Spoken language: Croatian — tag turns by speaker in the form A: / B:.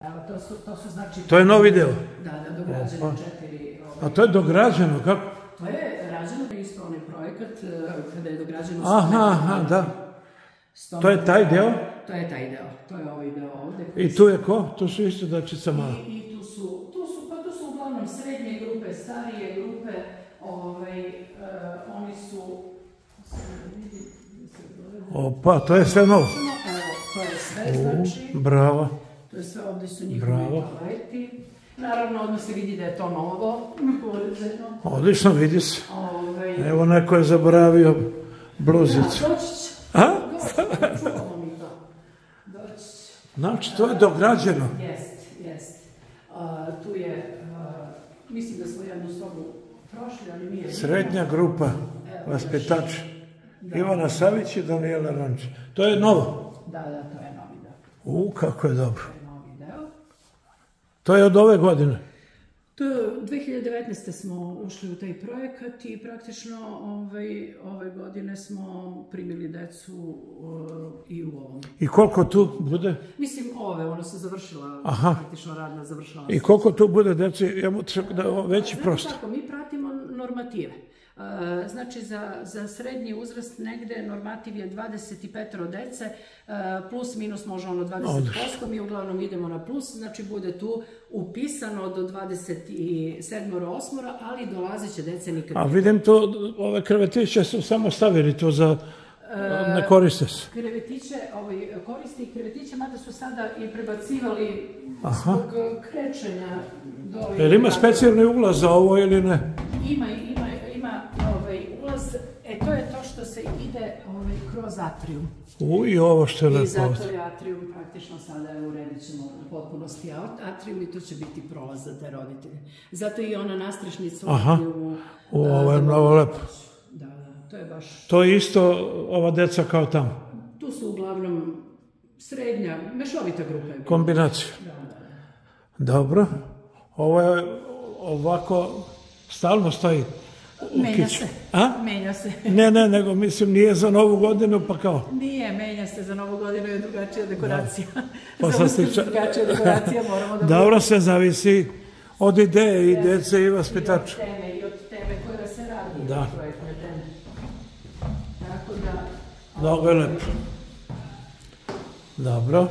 A: Evo, to su, to su znači...
B: To je novi deo.
A: Da, da, dograđene četiri...
B: A to je dograđeno, kako?
A: To je rađeno isto onaj projekat eh, kada je dograđeno...
B: Aha, aha, da. To je taj deo?
A: To je taj deo, to je ovaj deo ovdje.
B: I tu je ko? Tu su isto dačica mala.
A: I, i tu su, tu su, pa tu su uglavnom srednje grupe, starije grupe, ovaj, eh, oni su...
B: Opa, to je sve novo.
A: Evo, to je sve, znači,
B: Bravo.
A: To je sve, ovdje su njihovi toaleti. Naravno, odmah se vidi da je to novo.
B: Odlično, vidi se.
A: Ovaj,
B: Evo neko je zaboravio
A: da,
B: bluzicu.
A: doći će.
B: A?
A: Doći će, čuvamo mi to. Doći će.
B: Znači, to je dograđeno.
A: Jest, jest. A, tu je, a, mislim da smo jednu sobu prošli, ali nije.
B: Srednja grupa vaspitača. Ivana Savić i Danijela Ranč. To je novo.
A: Da, da, to je novi deo.
B: U, kako je dobro.
A: To je novi deo.
B: To je od ove godine.
A: To je, 2019. smo ušli u taj projekat i praktično ovaj, ove godine smo primili decu uh, i u ovom.
B: I koliko tu bude?
A: Mislim, ove, ona se završila,
B: Aha.
A: praktično radna završila.
B: I koliko tu bude deci? Ja mu da veći prostor.
A: kako, mi pratimo normative. E, Znači, za, za srednji uzrast negde normativ je 25 dece, e, plus minus može ono 20%, mi uglavnom idemo na plus, znači bude tu upisano do 27 osmora, ali dolazit će dece nikad.
B: A vidim to, ove krevetiće su samo stavili tu za... Ne koriste se.
A: Krevetiće, ovaj, korisnik krevetića, mada su sada i prebacivali zbog krećenja dole.
B: Jel ima specijalni ulaz za ovo ili ne?
A: Ima, ima, e to je to što se ide ovaj, kroz atrium.
B: U, i ovo što je
A: I
B: lepo
A: zato
B: ovdje.
A: je atrium praktično sada je uredit ćemo u potpunosti at- atrium i to će biti prolaz za te roditelje. Zato i ona nastrešnica u
B: Aha.
A: atriumu.
B: Ovo je
A: da
B: mnogo lepo.
A: Da, da, to je baš,
B: To je isto ova deca kao tamo.
A: tu su uglavnom srednja, mešovita grupa je bila.
B: Kombinacija. Dobro. Ovo je ovako stalno stoji.
A: Menja se,
B: A?
A: menja se.
B: Ne, ne, nego mislim nije za novu godinu pa kao.
A: Nije, menja se za novu godinu je drugačija dekoracija.
B: Pa
A: Samo
B: sad
A: što
B: se
A: je
B: ča-
A: drugačija dekoracija moramo da
B: Dobro se zavisi od ideje i dece i vaspitača.
A: I od teme, i od teme koja se radi.
B: Da.
A: Tako da,
B: Mnogo je lepo. Dobro.